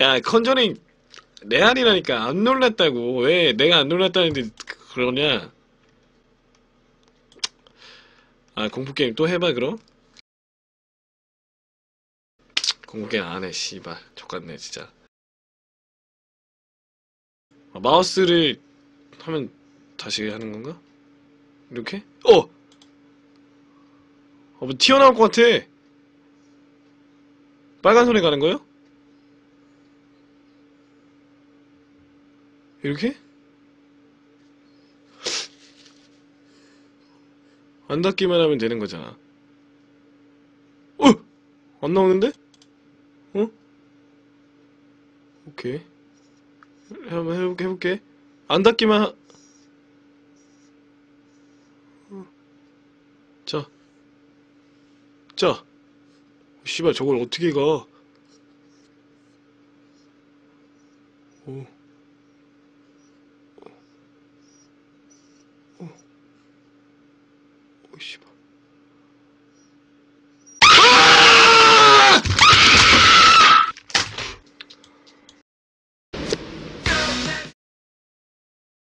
야 컨저링 레알이라니까 안 놀랐다고 왜 내가 안 놀랐다는데 그러냐 아 공포게임 또 해봐 그럼 공포게임 안해 씨발 족같네 진짜 아, 마우스를 하면 다시 하는 건가? 이렇게? 어! 어, 뭐 튀어나올 것 같아 빨간 손에 가는 거요? 이렇게? 안 닿기만 하면 되는 거잖아. 어! 안 나오는데? 어? 오케이. 한번 해볼게, 해볼게. 안 닿기만 하... 어. 자. 자. 씨발, 저걸 어떻게 가. 오. 오, 씨발.